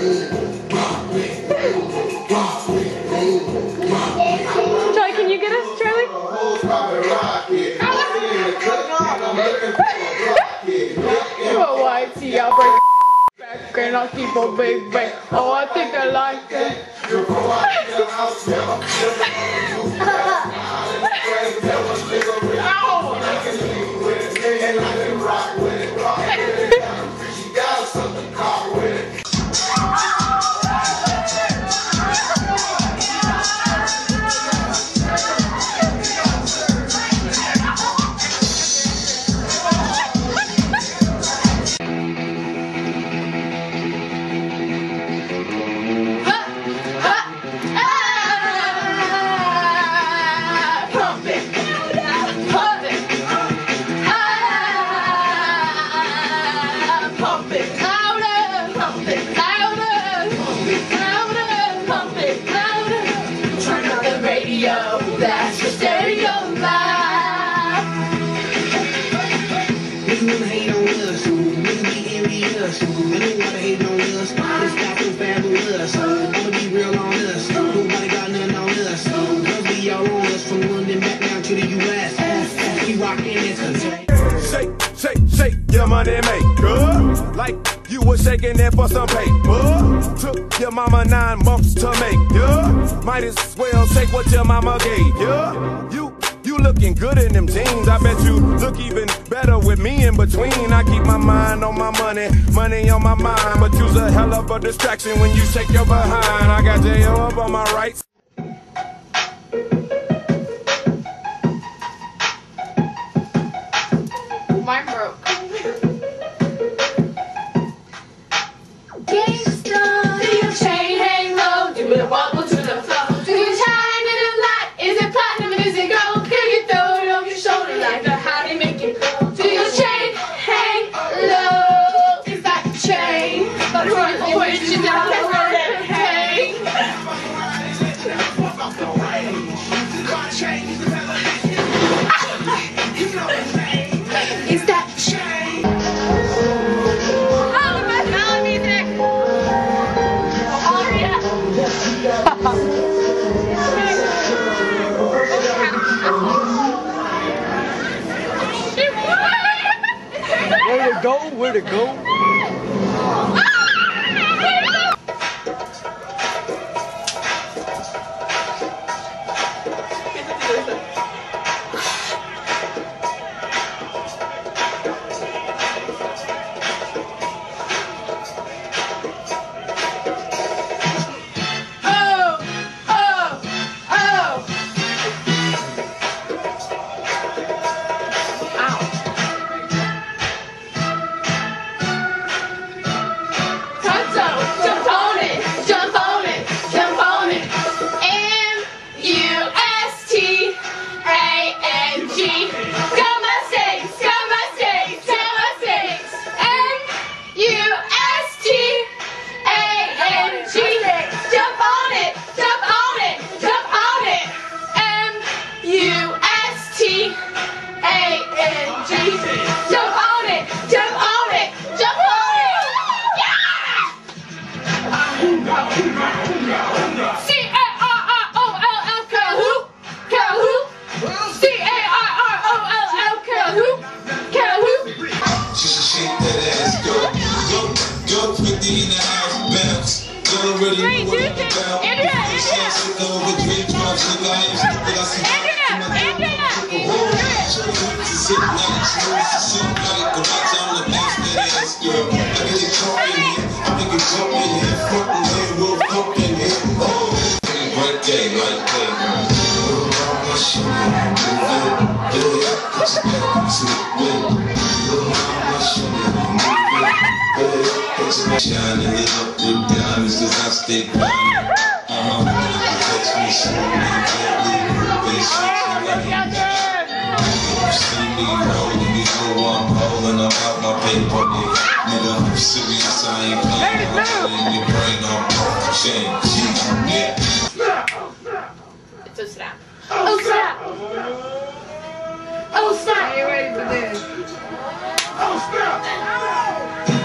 Charlie, can you get us, Charlie? well, why see y'all break back and I'll keep a big bang. Oh, I think I like that. Ow! money maker. Like you was shaking there for some paper. Took your mama nine months to make ya. Might as well take what your mama gave ya. You you looking good in them jeans. I bet you look even better with me in between. I keep my mind on my money, money on my mind. But you's a hell of a distraction when you shake your behind. I got JO up on my right. where to go? Shining it up diamonds cause I stay grinding Uh-huh, you touch me so man, You see me I'm I'm out my paper, Nigga, serious, I ain't It's a Oh snap! Oh snap! Are you ready for this? Oh snap! Oh,